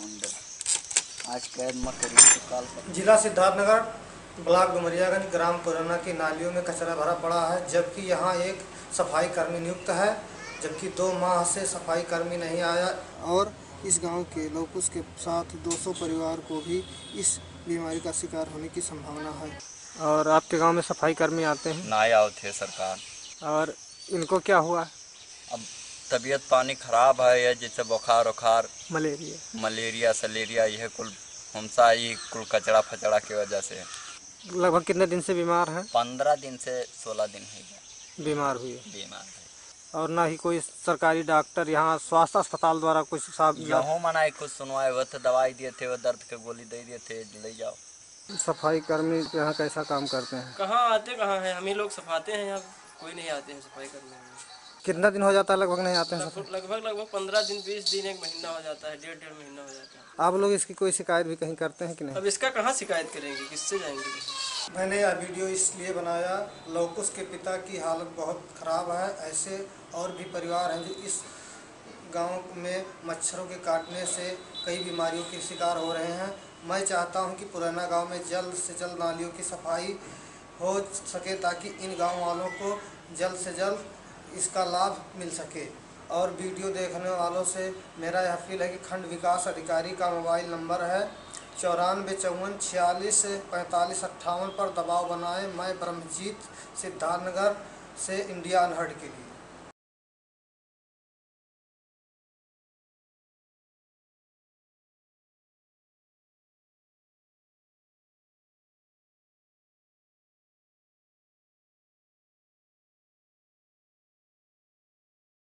दे। आज कैद में करिए तो कल जिला सिद्धार्थनगर ब्लॉक डुमरियागंज ग्राम पुराना की नालियों में कचरा भरा पड़ा है जबकि यहाँ एक सफ़ाई कर्मी नियुक्त है जबकि दो माह से सफ़ाई कर्मी नहीं आया और इस गाँव के लोकुस के साथ 200 परिवार को भी इस बीमारी का शिकार होने की संभावना है। और आपके गाँव में सफ़ाई कर्मी आते हैं? ना आओ थे सरकार। और इनको क्या हुआ? अब तबीयत पानी खराब है या जैसे बुखार उखार मलेरिया। मलेरिया सलेरिया यह कुल हमसा ही कुल कचड़ा फचड़ा की वजह से। लगभग कितने दिन से बीमार है? पंद्रह दिन से सोलह दिन हो गया बीमार हुए बीमार है। और ना ही कोई सरकारी डॉक्टर यहाँ स्वास्थ्य अस्पताल द्वारा कुछ साफ़ यहों मनाई कुछ सुनवाए वो तो दवाई दिए थे वो दर्द के गोली दे दिए थे ले जाओ। सफ़ाई कर्मी यहाँ कैसा काम करते हैं? कहाँ आते कहाँ हैं? हम ही लोग सफाते हैं यहाँ कोई नहीं आते हैं सफ़ाई करने। में कितना दिन हो जाता है लगभग नहीं आते हैं लगभग लगभग लगभग पंद्रह दिन बीस दिन एक महीना हो जाता है डेढ़ डेढ़ महीना हो जाता है। आप लोग इसकी कोई शिकायत भी कहीं करते हैं कि नहीं? अब इसका कहाँ शिकायत करेंगे? किससे जाएँगे? मैंने यह वीडियो इसलिए बनाया लोकुस के पिता की हालत बहुत ख़राब है ऐसे और भी परिवार हैं जो इस गाँव में मच्छरों के काटने से कई बीमारियों के शिकार हो रहे हैं। मैं चाहता हूँ कि पुराना गाँव में जल्द से जल्द नालियों की सफ़ाई हो सके ताकि इन गाँव वालों को जल्द से जल्द इसका लाभ मिल सके। और वीडियो देखने वालों से मेरा यह अपील है कि खंड विकास अधिकारी का मोबाइल नंबर है चौरानवे चौवन छियालीस पैंतालीस अट्ठावन पर दबाव बनाएँ। मैं ब्रह्मजीत सिद्धार्थनगर से इंडिया अनहर्ड के लिए।